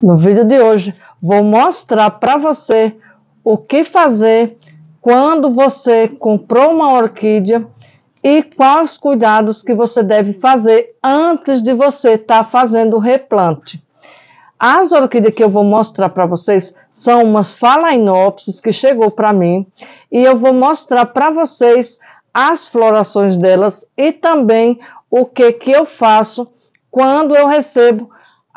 No vídeo de hoje vou mostrar para você o que fazer quando você comprou uma orquídea e quais cuidados que você deve fazer antes de você estar tá fazendo o replante. As orquídeas que eu vou mostrar para vocês são umas phalaenopsis que chegou para mim e eu vou mostrar para vocês as florações delas e também o que que eu faço quando eu recebo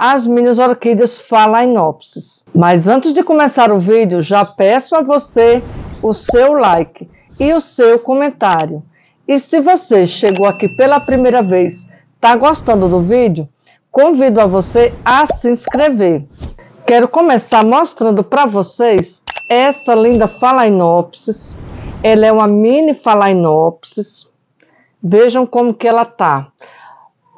as minhas orquídeas Phalaenopsis. Mas antes de começar o vídeo, já peço a você o seu like e o seu comentário. E se você chegou aqui pela primeira vez, está gostando do vídeo, convido a você a se inscrever. Quero começar mostrando para vocês essa linda Phalaenopsis. Ela é uma mini Phalaenopsis. Vejam como que ela tá.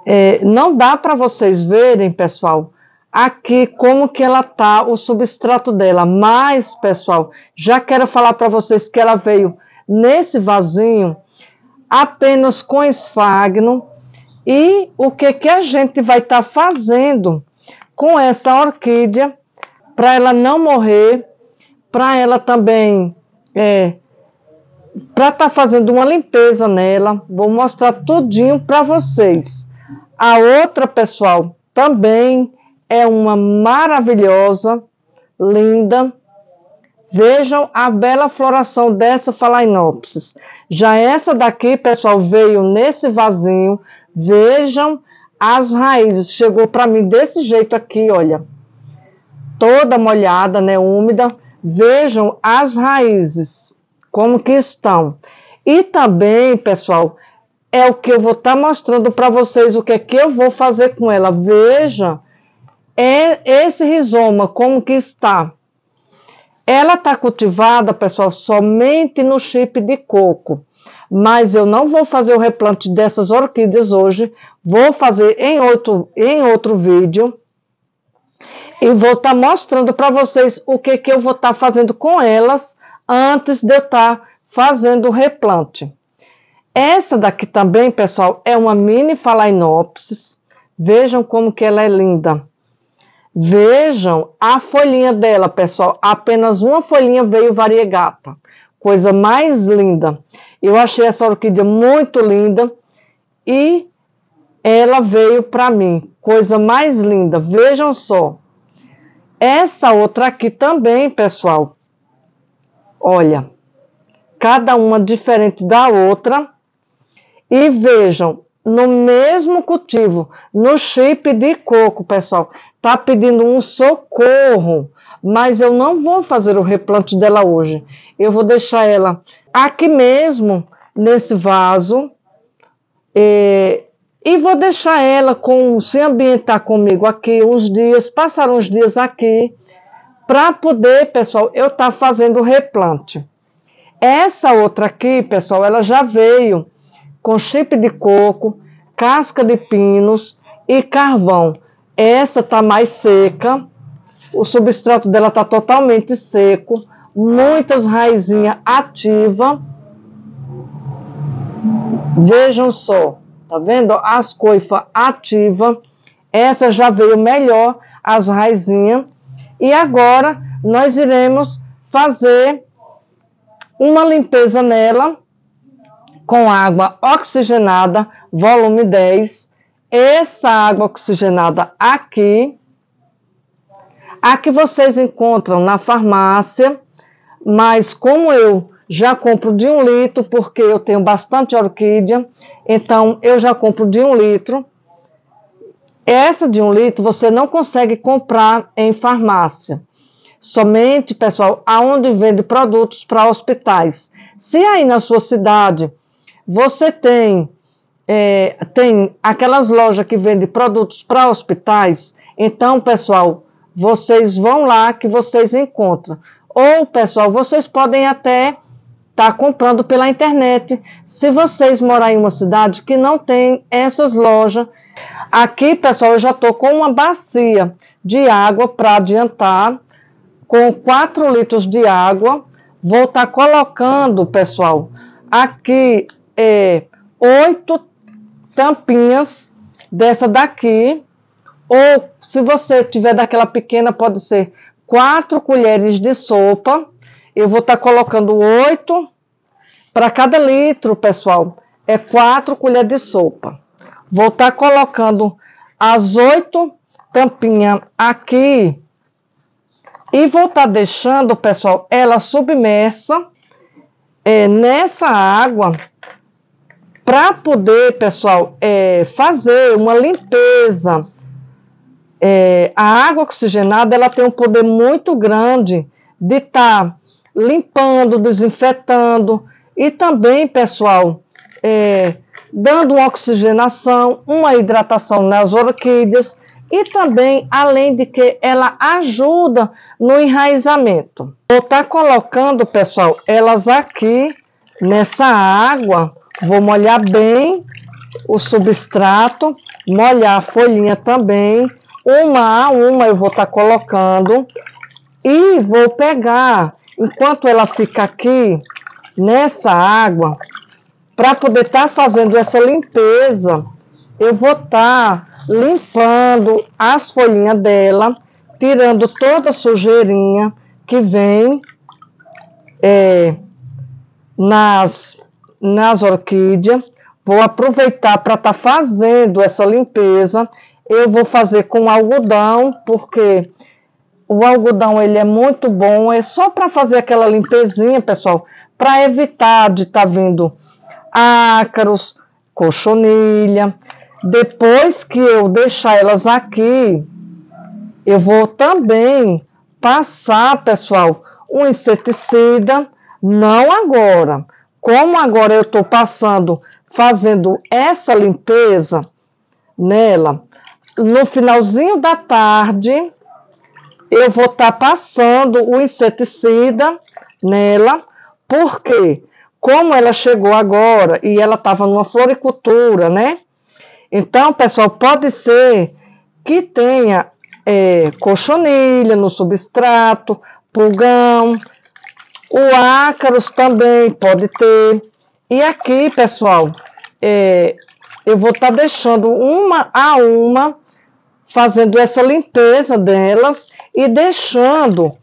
É, não dá para vocês verem, pessoal, aqui como que ela tá, o substrato dela. Mas, pessoal, já quero falar para vocês que ela veio nesse vasinho apenas com esfagno. E o que, que a gente vai estar tá fazendo com essa orquídea para ela não morrer, para ela também é, para estar tá fazendo uma limpeza nela. Vou mostrar tudinho para vocês. A outra, pessoal, também é uma maravilhosa, linda. Vejam a bela floração dessa Phalaenopsis. Já essa daqui, pessoal, veio nesse vasinho. Vejam as raízes. Chegou para mim desse jeito aqui, olha. Toda molhada, né, úmida. Vejam as raízes, como que estão. E também, pessoal, é o que eu vou estar tá mostrando para vocês o que é que eu vou fazer com ela. Veja, é esse rizoma como que está. Ela está cultivada, pessoal, somente no chip de coco. Mas eu não vou fazer o replante dessas orquídeas hoje. Vou fazer em outro, em outro vídeo. E vou estar tá mostrando para vocês o que, que eu vou estar tá fazendo com elas antes de eu estar tá fazendo o replante. Essa daqui também, pessoal, é uma mini Phalaenopsis. Vejam como que ela é linda. Vejam a folhinha dela, pessoal. Apenas uma folhinha veio variegata. Coisa mais linda. Eu achei essa orquídea muito linda e ela veio para mim. Coisa mais linda. Vejam só. Essa outra aqui também, pessoal. Olha, cada uma diferente da outra. E vejam, no mesmo cultivo, no chip de coco, pessoal, tá pedindo um socorro, mas eu não vou fazer o replante dela hoje. Eu vou deixar ela aqui mesmo, nesse vaso, e, e vou deixar ela com se ambientar comigo aqui uns dias, passar uns dias aqui, para poder, pessoal, eu estar tá fazendo o replante. Essa outra aqui, pessoal, ela já veio com chip de coco, casca de pinos e carvão. Essa está mais seca, o substrato dela está totalmente seco, muitas raizinhas ativas. Vejam só, tá vendo? As coifas ativas. Essa já veio melhor, as raizinhas. E agora nós iremos fazer uma limpeza nela com água oxigenada, volume 10. Essa água oxigenada aqui, a que vocês encontram na farmácia, mas como eu já compro de um litro, porque eu tenho bastante orquídea, então eu já compro de um litro. Essa de um litro você não consegue comprar em farmácia. Somente, pessoal, aonde vende produtos para hospitais. Se aí na sua cidade você tem, é, tem aquelas lojas que vendem produtos para hospitais. Então, pessoal, vocês vão lá que vocês encontram. Ou, pessoal, vocês podem até estar tá comprando pela internet. Se vocês morarem em uma cidade que não tem essas lojas. Aqui, pessoal, eu já estou com uma bacia de água para adiantar, com 4 litros de água. Vou estar tá colocando, pessoal, aqui é, oito tampinhas dessa daqui, Ou se você tiver daquela pequena, pode ser quatro colheres de sopa. Eu vou estar tá colocando oito para cada litro, pessoal. É quatro colheres de sopa. Vou estar tá colocando as oito tampinhas aqui e vou estar tá deixando, pessoal, ela submersa é, nessa água para poder, pessoal, é, fazer uma limpeza. É, a água oxigenada ela tem um poder muito grande de estar tá limpando, desinfetando e também, pessoal, é, dando uma oxigenação, uma hidratação nas orquídeas e também, além de que ela ajuda no enraizamento. Vou estar tá colocando, pessoal, elas aqui nessa água Vou molhar bem o substrato, molhar a folhinha também. Uma a uma eu vou estar tá colocando e vou pegar, enquanto ela fica aqui nessa água, para poder estar tá fazendo essa limpeza, eu vou estar tá limpando as folhinhas dela, tirando toda a sujeirinha que vem é, nas nas orquídeas. Vou aproveitar para estar tá fazendo essa limpeza. Eu vou fazer com algodão, porque o algodão ele é muito bom. É só para fazer aquela limpezinha, pessoal, para evitar de estar tá vindo ácaros, cochonilha. Depois que eu deixar elas aqui, eu vou também passar, pessoal, um inseticida, não agora, como agora eu estou passando, fazendo essa limpeza nela, no finalzinho da tarde, eu vou estar tá passando o inseticida nela, porque como ela chegou agora e ela estava numa floricultura, né? Então, pessoal, pode ser que tenha é, no substrato, pulgão, o ácaros também pode ter. E aqui, pessoal, é, eu vou estar tá deixando uma a uma, fazendo essa limpeza delas e deixando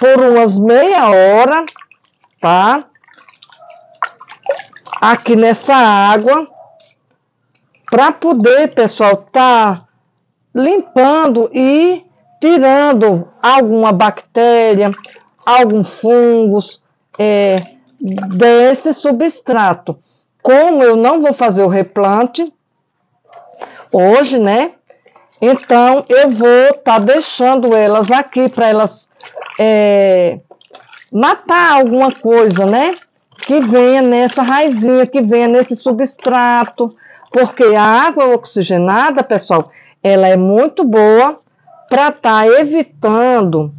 por umas meia hora, tá? Aqui nessa água, para poder, pessoal, tá limpando e tirando alguma bactéria, alguns fungos é, desse substrato. Como eu não vou fazer o replante hoje, né? Então eu vou estar tá deixando elas aqui para elas é, matar alguma coisa, né? Que venha nessa raizinha, que venha nesse substrato, porque a água oxigenada, pessoal, ela é muito boa para estar tá evitando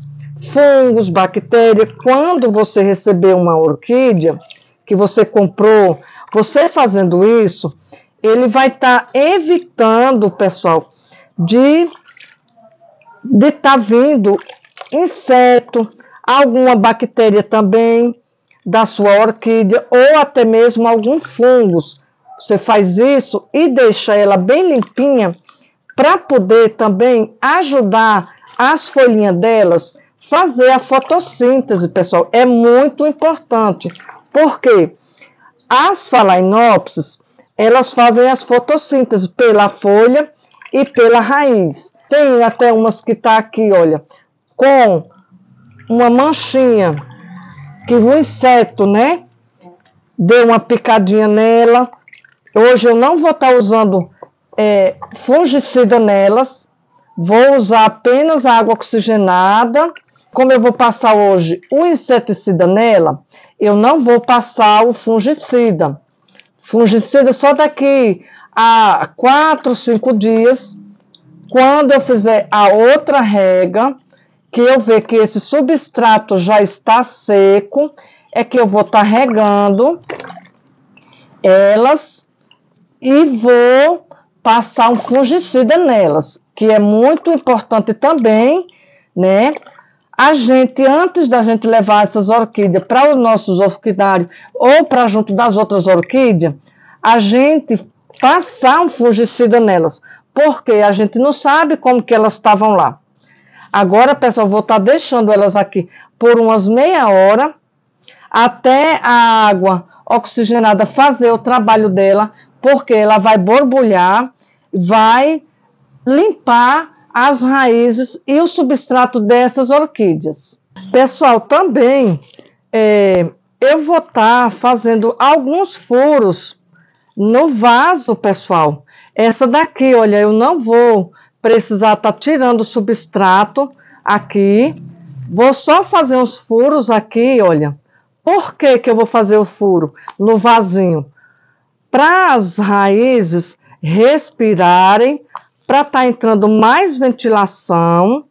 fungos, bactérias. Quando você receber uma orquídea que você comprou, você fazendo isso, ele vai estar tá evitando, pessoal, de de estar tá vindo inseto, alguma bactéria também da sua orquídea ou até mesmo algum fungos. Você faz isso e deixa ela bem limpinha para poder também ajudar as folhinhas delas fazer a fotossíntese, pessoal, é muito importante, porque as phalaenopsis, elas fazem as fotossíntese pela folha e pela raiz. Tem até umas que tá aqui, olha, com uma manchinha que o inseto, né, deu uma picadinha nela. Hoje eu não vou estar tá usando é, fungicida nelas, vou usar apenas água oxigenada como eu vou passar hoje o inseticida nela, eu não vou passar o fungicida. Fungicida só daqui a 4, 5 dias, quando eu fizer a outra rega, que eu ver que esse substrato já está seco, é que eu vou estar tá regando elas e vou passar um fungicida nelas, que é muito importante também, né? A gente, antes da gente levar essas orquídeas para os nossos orquidários ou para junto das outras orquídeas, a gente passar um fungicida nelas. porque a gente não sabe como que elas estavam lá. Agora, pessoal, vou estar tá deixando elas aqui por umas meia hora, até a água oxigenada fazer o trabalho dela, porque ela vai borbulhar, vai limpar as raízes e o substrato dessas orquídeas. Pessoal, também é, eu vou estar tá fazendo alguns furos no vaso, pessoal. Essa daqui, olha, eu não vou precisar estar tá tirando o substrato aqui. Vou só fazer uns furos aqui, olha. Por que, que eu vou fazer o furo no vasinho? Para as raízes respirarem, para estar tá entrando mais ventilação.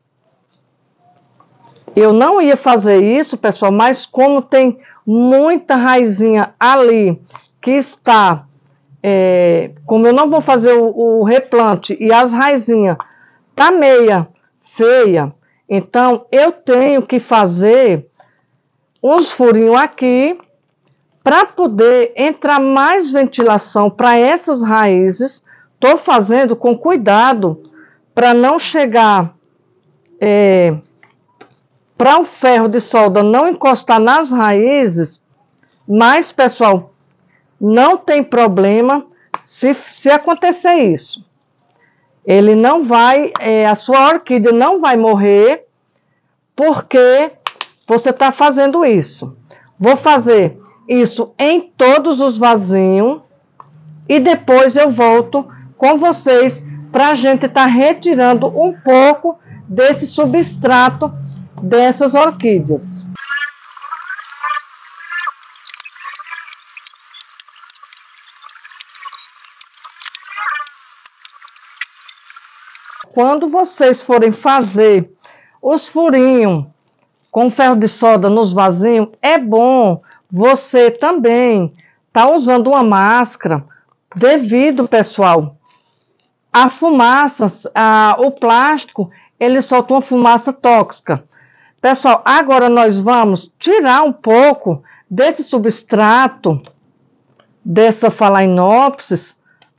Eu não ia fazer isso, pessoal, mas como tem muita raizinha ali que está, é, como eu não vou fazer o, o replante e as raizinhas tá meia feia, então eu tenho que fazer uns furinhos aqui para poder entrar mais ventilação para essas raízes. Estou fazendo com cuidado para não chegar é, para o ferro de solda não encostar nas raízes. Mas, pessoal, não tem problema se, se acontecer isso. Ele não vai, é, a sua orquídea não vai morrer porque você está fazendo isso. Vou fazer isso em todos os vasinhos e depois eu volto com vocês para a gente estar tá retirando um pouco desse substrato dessas orquídeas. Quando vocês forem fazer os furinhos com ferro de solda nos vasinhos, é bom você também tá usando uma máscara devido, pessoal, a fumaça, a, o plástico, ele solta uma fumaça tóxica. Pessoal, agora nós vamos tirar um pouco desse substrato, dessa phalaenopsis,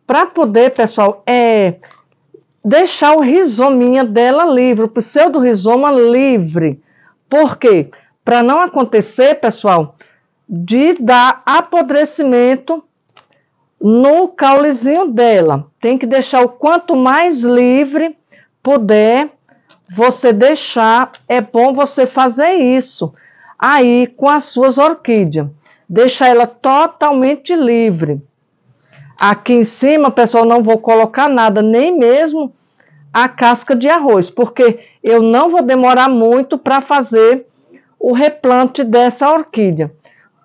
para poder, pessoal, é, deixar o rizominha dela livre, o pseudo-rizoma livre. Por quê? Para não acontecer, pessoal, de dar apodrecimento no caulezinho dela. Tem que deixar o quanto mais livre puder você deixar. É bom você fazer isso aí com as suas orquídeas. Deixar ela totalmente livre. Aqui em cima, pessoal, não vou colocar nada, nem mesmo a casca de arroz, porque eu não vou demorar muito para fazer o replante dessa orquídea.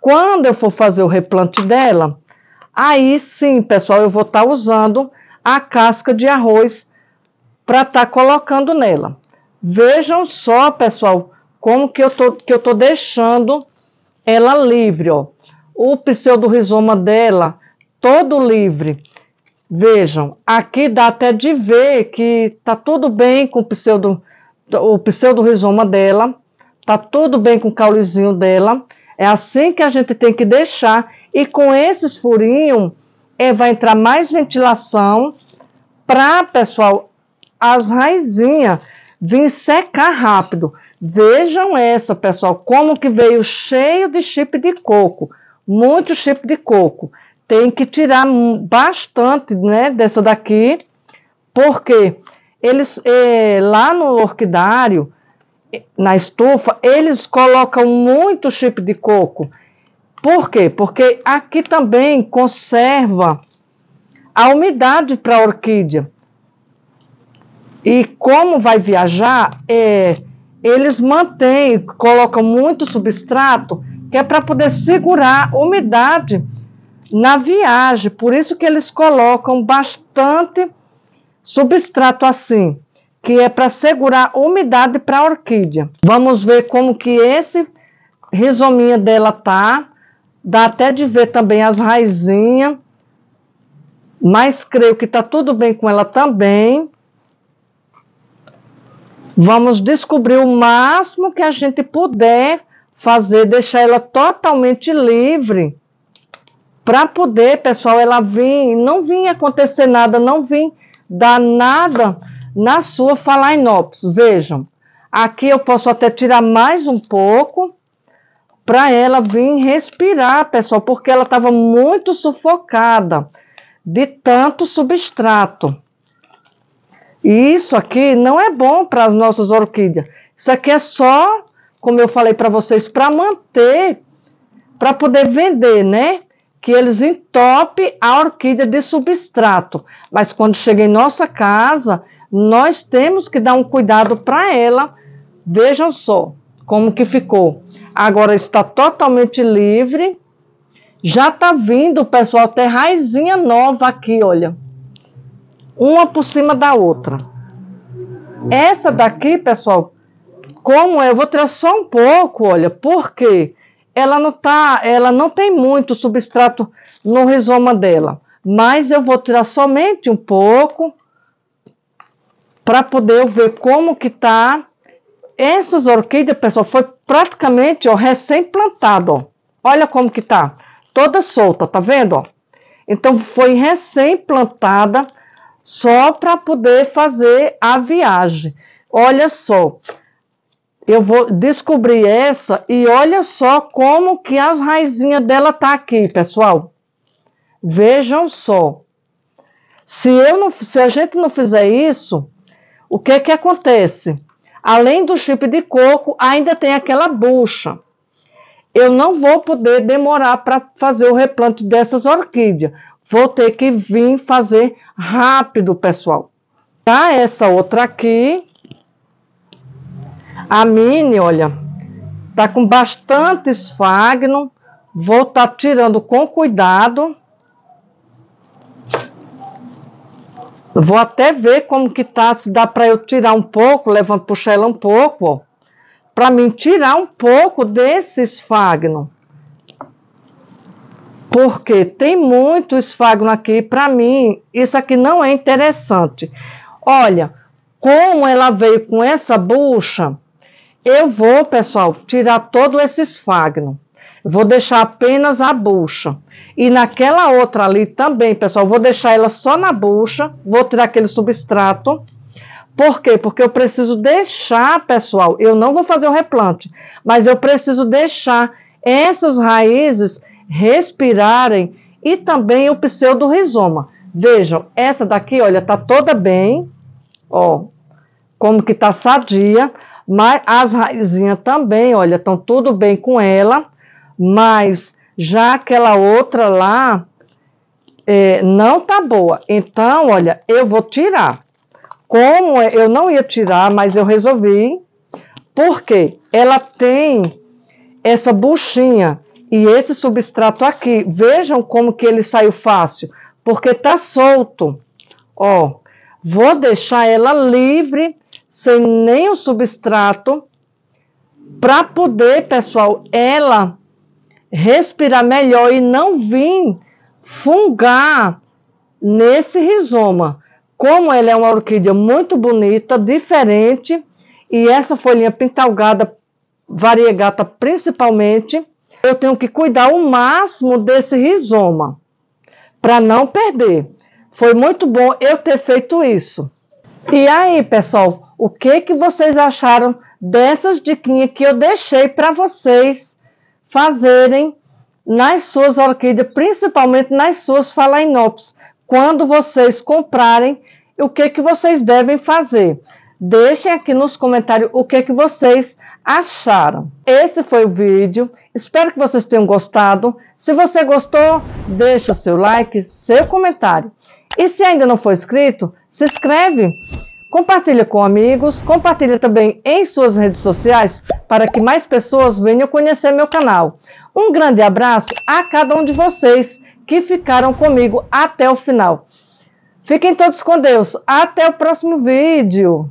Quando eu for fazer o replante dela, aí sim, pessoal, eu vou estar tá usando a casca de arroz para estar tá colocando nela. Vejam só, pessoal, como que eu tô, que eu tô deixando ela livre, ó. O pseudo-rizoma dela todo livre. Vejam, aqui dá até de ver que tá tudo bem com o pseudo, o pseudo-rizoma dela, tá tudo bem com o caulezinho dela. É assim que a gente tem que deixar. E com esses furinhos, é, vai entrar mais ventilação para, pessoal, as raizinhas vir secar rápido. Vejam essa, pessoal, como que veio cheio de chip de coco. Muito chip de coco tem que tirar bastante né, dessa daqui, porque eles é, lá no orquidário, na estufa, eles colocam muito chip de coco. Por quê? Porque aqui também conserva a umidade para a orquídea. E como vai viajar, é, eles mantêm, colocam muito substrato, que é para poder segurar a umidade na viagem. Por isso que eles colocam bastante substrato assim, que é para segurar umidade para a orquídea. Vamos ver como que esse rizominha dela tá. Dá até de ver também as raizinhas. Mas creio que tá tudo bem com ela também. Vamos descobrir o máximo que a gente puder fazer, deixar ela totalmente livre para poder, pessoal, ela vir, não vinha acontecer nada, não vim danada na sua Phalaenopsis. Vejam, aqui eu posso até tirar mais um pouco para ela vir respirar, pessoal, porque ela estava muito sufocada de tanto substrato. E isso aqui não é bom para as nossas orquídeas. Isso aqui é só, como eu falei para vocês, para manter, para poder vender, né? Que eles entopem a orquídea de substrato. Mas quando chega em nossa casa, nós temos que dar um cuidado para ela. Vejam só como que ficou. Agora está totalmente livre. Já está vindo, pessoal, até raizinha nova aqui, olha uma por cima da outra. Essa daqui, pessoal, como eu vou tirar só um pouco, olha, porque ela não tá, ela não tem muito substrato no rizoma dela, mas eu vou tirar somente um pouco para poder ver como que tá. Essas orquídeas, pessoal, foi praticamente, ó, recém-plantado. Olha como que tá, toda solta, tá vendo? Então foi recém-plantada só para poder fazer a viagem. Olha só, eu vou descobrir essa e olha só como que as raizinhas dela tá aqui, pessoal. Vejam só. Se, eu não, se a gente não fizer isso, o que que acontece? Além do chip de coco, ainda tem aquela bucha. Eu não vou poder demorar para fazer o replante dessas orquídeas. Vou ter que vir fazer rápido, pessoal. Tá essa outra aqui. A mini, olha, tá com bastante esfagno. Vou estar tá tirando com cuidado. Vou até ver como que tá, se dá para eu tirar um pouco, levando, puxar ela um pouco. Para mim tirar um pouco desse esfagno porque tem muito esfagno aqui. Para mim, isso aqui não é interessante. Olha, como ela veio com essa bucha, eu vou, pessoal, tirar todo esse esfagno. Vou deixar apenas a bucha. E naquela outra ali também, pessoal, vou deixar ela só na bucha. Vou tirar aquele substrato. Por quê? Porque eu preciso deixar, pessoal, eu não vou fazer o replante, mas eu preciso deixar essas raízes respirarem e também o pseudo-rizoma. Vejam, essa daqui, olha, tá toda bem, ó, como que tá sadia, mas as raizinhas também, olha, estão tudo bem com ela, mas já aquela outra lá é, não tá boa. Então, olha, eu vou tirar. Como eu não ia tirar, mas eu resolvi, porque ela tem essa buchinha e esse substrato aqui, vejam como que ele saiu fácil, porque tá solto. Ó, vou deixar ela livre, sem nenhum substrato, para poder, pessoal, ela respirar melhor e não vir fungar nesse rizoma. Como ela é uma orquídea muito bonita, diferente, e essa folhinha pintalgada variegata principalmente, eu tenho que cuidar o máximo desse rizoma para não perder. Foi muito bom eu ter feito isso. E aí, pessoal, o que que vocês acharam dessas diquinhas que eu deixei para vocês fazerem nas suas orquídeas, principalmente nas suas phalaenopsis, quando vocês comprarem, o que que vocês devem fazer? Deixem aqui nos comentários o que que vocês acharam. Esse foi o vídeo. Espero que vocês tenham gostado. Se você gostou, deixa seu like, seu comentário. E se ainda não for inscrito, se inscreve, compartilha com amigos, compartilha também em suas redes sociais para que mais pessoas venham conhecer meu canal. Um grande abraço a cada um de vocês que ficaram comigo até o final. Fiquem todos com Deus. Até o próximo vídeo.